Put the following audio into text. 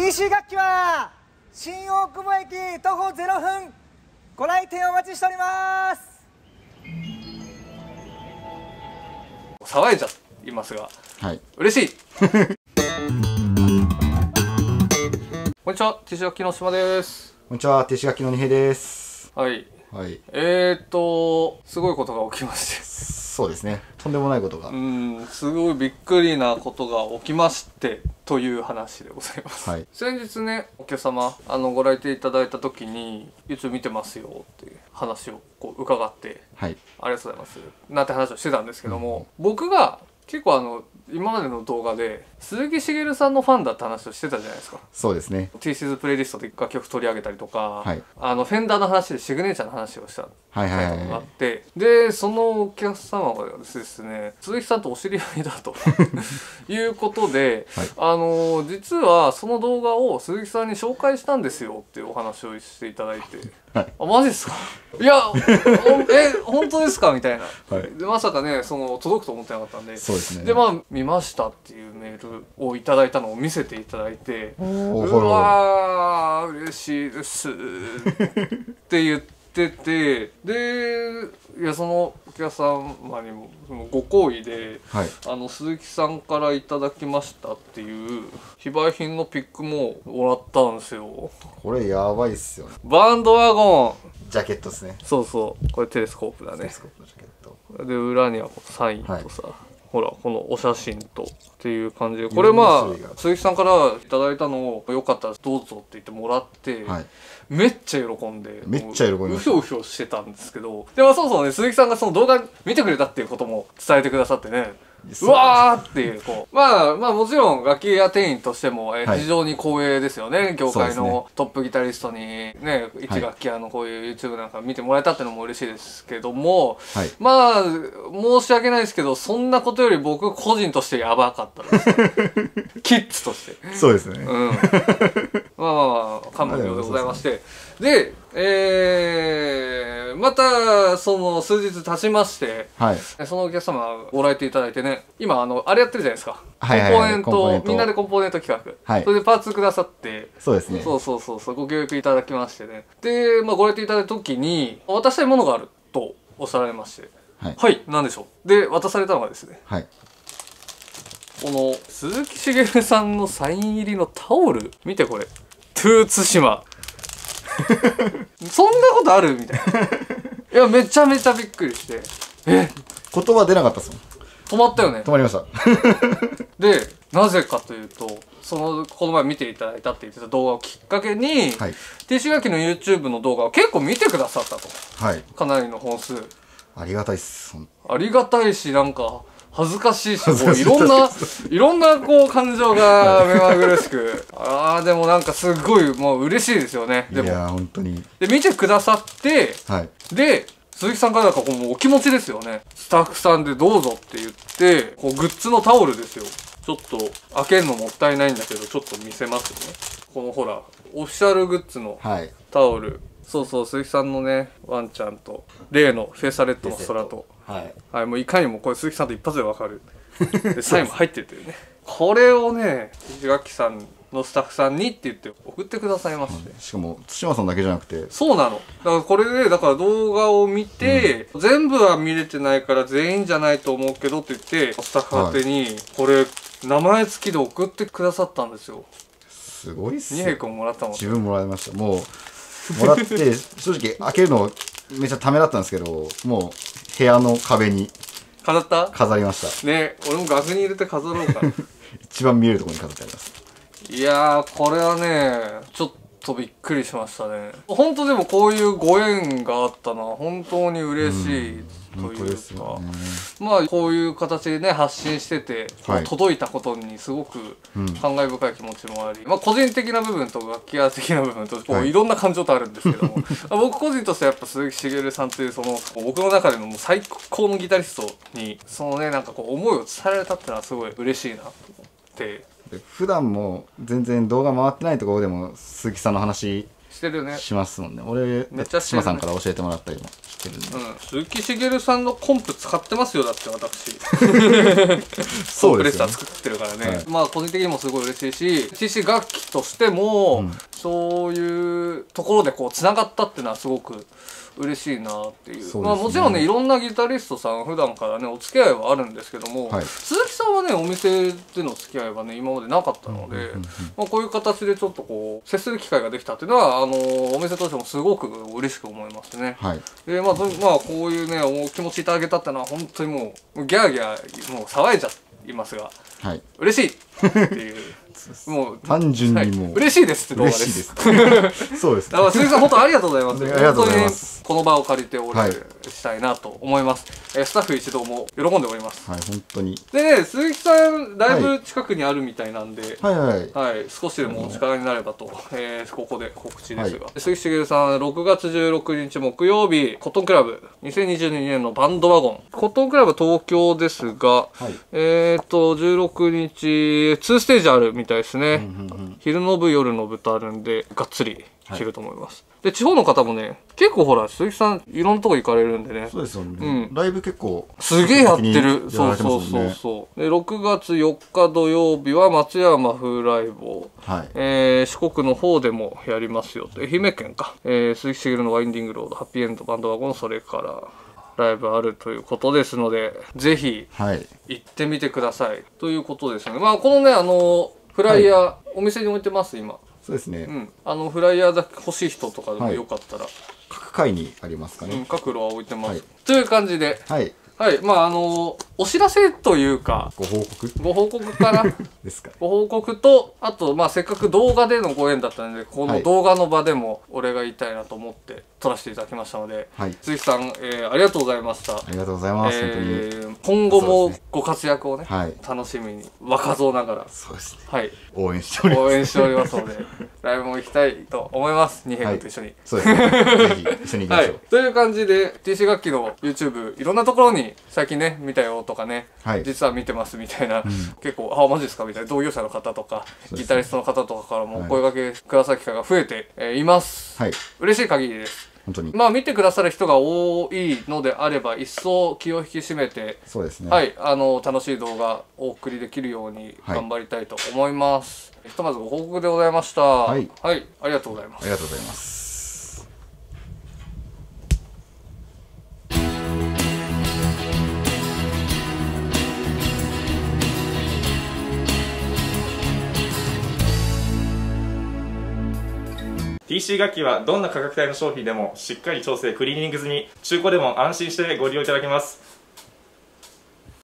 TC 楽器は新大久保駅徒歩0分。ご来店お待ちしております。騒いじゃいますが。はい。嬉しい。こんにちは TC 楽器の島です。こんにちは、手仕書きの二平です。はい。はい。えーっとすごいことが起きましてそうですね。とんでもないことが。うーんすごいびっくりなことが起きましてという話でございます、はい先日ねお客様あのご来店いただいた時に YouTube 見てますよっていう話をこう伺ってはい。ありがとうございますなんて話をしてたんですけども、僕が結構あの今までの動画で鈴木茂さんのファンだって話をしてたじゃないですか。そうですね。T シーズプレイリストで楽曲取り上げたりとか、はい。あのフェンダーの話でシグネチャーの話をしたはいはいはい。のがあはって、でそのお客様がですね鈴木さんとお知り合いだと いうことで、はい。あの実はその動画を鈴木さんに紹介したんですよっていうお話をしていただいてはい。あマジですか？いやえ本当ですか？みたいな、はい。でまさかねその届くと思ってなかったんで。そうですね。でまあ見ましたっていうメールをいただいたのを見せていただいておうわー嬉しいです。って言っててでいやそのお客様にもそのご好意ではい。あの鈴木さんからいただきましたっていう非売品のピックももらったんですよこれやばいっすよね。バンドワゴンジャケットですね。そうそうこれテレスコープだねテレスコープのジャケット。で裏にはサインとさ、ほらこのお写真とっていう感じでこれまあ鈴木さんからいただいたのをよかったらどうぞって言ってもらって、はい。めっちゃ喜んでめっちゃ喜びましたうひょうひょしてたんですけど。でもそもそもね鈴木さんがその動画見てくれたっていうことも伝えてくださってね。う。わーっていうこう。まあまあもちろん楽器屋店員としても、えーはい。非常に光栄ですよね。業界のトップギタリストにね一楽器屋のこういう YouTube なんか見てもらえたっていうのも嬉しいですけども、はい。まあ申し訳ないですけどそんなことより僕個人としてやばかったです。キッズとして。そうですね。うん、まあまあまあ感無量でございましてでえー、またその数日経ちましてはい。そのお客様ご来店いただいてね今あのあれやってるじゃないですか、はいはいはいコンポーネントみんなでコンポーネント企画、はいそれでパーツくださってそうですね。そうそうそうそうご教育いただきましてねで、まあ、ご来店いただいた時に渡したいものがあるとおっしゃられましてはい。はい何でしょうで渡されたのがですねはい。この鈴木茂さんのサイン入りのタオル見てこれトゥー対馬そんなことある？みたいな いやめちゃめちゃびっくりしてえ？言葉出なかったっすもん。止まったよね止まりました。でなぜかというとそのこの前見ていただいたって言ってた動画をきっかけに、はい。T シガキの YouTube の動画を結構見てくださったとはい。かなりの本数ありがたいっす。ありがたいしなんか恥ずかしいしもういろんないろんなこう感情が目まぐるしく。ああでもなんかすごいもう嬉しいですよね。でもいやー、本当に。で見てくださってはい。で鈴木さんからなんかこうもうお気持ちですよね。スタッフさんでどうぞって言ってこうグッズのタオルですよ。ちょっと開けるのもったいないんだけどちょっと見せますね。このほらオフィシャルグッズのはい。タオル。そうそう鈴木さんのねワンちゃんと例のフェイサレットの空とはい。はい、もういかにもこれ鈴木さんと一発でわかる。でサインも入ってるというね。これをね石垣さんのスタッフさんにって言って送ってくださいまして、しかも、対馬さんだけじゃなくて、そうなの。だからこれでだから動画を見て、全部は見れてないから全員じゃないと思うけどって言ってスタッフ宛てにこれ名前付きで送ってくださったんですよ。すごいっすよ。二平君もらったもん。自分もらいました。もうもらって正直開けるのめっちゃためだったんですけどもう部屋の壁に飾った？飾りました。ね俺も額に入れて飾ろうか。一番見えるところに飾ってあります。いやーこれはねちょっとびっくりしましたね。本当でもこういうご縁があったのは本当に嬉しいというか、ですよね。まあこういう形でね発信してて、はい。届いたことにすごくうん感慨深い気持ちもあり、まあ個人的な部分と楽器屋的な部分とこう、はい。い、ろんな感情とあるんですけども。まあ僕個人としてはやっぱ鈴木茂さんというその僕の中でのもう最高のギタリストにそのねなんかこう思いを伝えられたっていうのはすごい嬉しいなと思って。で普段も全然動画回ってないところでも鈴木さんの話してるね。しますもんね。俺めっちゃしてるね。島さんから教えてもらったりもしてるんで、うん。鈴木茂さんのコンプ使ってますよだって私。そうプレッサー作ってるからね、はい。まあ個人的にもすごい嬉しいし TC 楽器としても、うんそういうところでこうつながったっていうのはすごく嬉しいなっていう。ね。まあ、もちろんねいろんなギタリストさん普段からねお付き合いはあるんですけども、はい。鈴木さんはねお店での付き合いはね今までなかったので、まあ、こういう形でちょっとこう接する機会ができたっていうのはあのお店としてもすごく嬉しく思いますね。はい。でまあ、とまあこういうねお気持ちいただけたってのは本当にもうギャーギャーもう騒いじゃいますがはい。嬉しいっていうもう単純はいにもう、嬉しいですって動画で嬉しいすです。そうですだから鈴木さん本当ありがとうございます。ありがとうございます。この場を借りてお礼はい。したいなと思います、えースタッフ一同も喜んでおります。はい本当に。でね鈴木さんライブ近くにあるみたいなんで、はいはい。はい、少しでもお力になればと、えーここで告知ですが、は鈴木茂さん6月16日木曜日コットンクラブ。2022年のバンドワゴン。コットンクラブ東京ですが、はい。えっ、と16日2ステージあるみたいですね、うんうん昼の部夜の部とあるんでがっつり弾けると思います、で地方の方もね結構ほら鈴木さんいろんなとこ行かれるんでねそうですよね、うんライブ結構すげえやってる。そうそうそうそう。で、6月4日土曜日は松山風来坊。はいえー四国の方でもやりますよと。愛媛県か。えー鈴木茂のワインディングロード、ハッピーエンド、バンドワゴン、それから、ライブあるということですので、ぜひはい行ってみてください。ということですね。まあ、このね、あの、フライヤー、お店に置いてます、今。そうですね、うん。あの、フライヤーだけ欲しい人とかでもはい。よかったら、各回にありますかうん、ね、各路は置いてます。はい。という感じで、はいはい。まあ、あの、お知らせというか、ご報告？ご報告かな ですか。ご報告とあとまあせっかく動画でのご縁だったのでこはい。の動画の場でもお礼が言いたいなと思って撮らせていただきましたので、はい。鈴木さん、えーありがとうございました、ありがとうございます、えー今後そもご活躍をねはい。楽しみに若造ながらそうですね。はい。応援しております。応援しておりますので ライブも行きたいと思います。二平君と一緒に、そうですね。ぜひ一緒に行きまはいしょう、、という感じで TC 楽器の YouTube いろんなところに最近ね見たよとかね、はい。実は見てますみたいな、結構あマジですかみたいな同業者の方とか、ね。ギタリストの方とかからもおはい。声掛けくださる機会が増えて、えーいます、はい。嬉しい限りです。本当に。まあ見てくださる人が多いのであれば一層気を引き締めてそうですね。はい、あの楽しい動画をお送りできるようにはい。頑張りたいと思います、ひとまずご報告でございました。はい、はい、ありがとうございます。ありがとうございますー TC 楽器はどんな価格帯の商品でもしっかり調整クリーニング済み。中古でも安心してご利用いただけます。